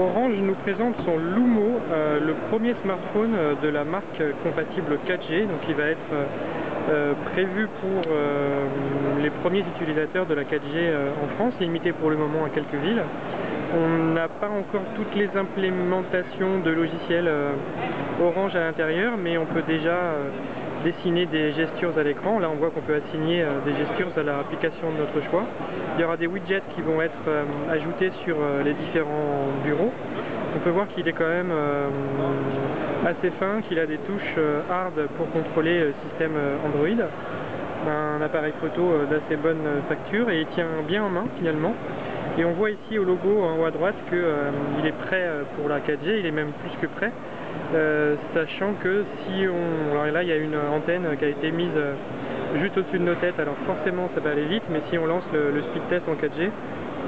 Orange nous présente son Lumo, euh, le premier smartphone euh, de la marque compatible 4G, donc il va être euh, prévu pour les premiers utilisateurs de la 4G en France, limité pour le moment à quelques villes. On n'a pas encore toutes les implémentations de logiciels Orange à l'intérieur, mais on peut déjà dessiner des gestures à l'écran. Là, on voit qu'on peut assigner euh, des gestures à l'application de notre choix. Il y aura des widgets qui vont être euh, ajoutés sur euh, les différents bureaux. On peut voir qu'il est quand même assez fin, qu'il a des touches hard pour contrôler le système Android. Un appareil photo d'assez bonne facture et il tient bien en main finalement. Et on voit ici au logo en haut à droite qu'il est prêt pour la 4G, il est même plus que prêt. Euh, sachant que si on... Alors là il y a une antenne qui a été mise euh, juste au-dessus de nos têtes, alors forcément ça va aller vite, mais si on lance le, speed test en 4G,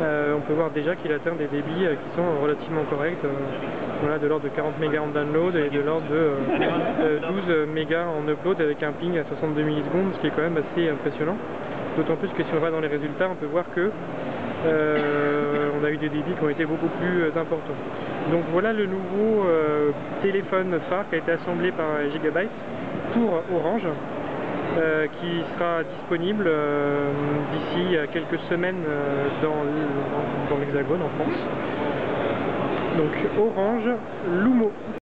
euh, on peut voir déjà qu'il atteint des débits qui sont relativement corrects, de l'ordre de 40 mégas en download et de l'ordre de 12 mégas en upload avec un ping à 62 millisecondes, ce qui est quand même assez impressionnant. D'autant plus que si on va dans les résultats, on peut voir que des débits qui ont été beaucoup plus importants. Donc voilà le nouveau euh, téléphone phare qui a été assemblé par Gigabyte pour Orange euh, qui sera disponible euh, d'ici quelques semaines dans l'Hexagone en France. Donc Orange Lumo.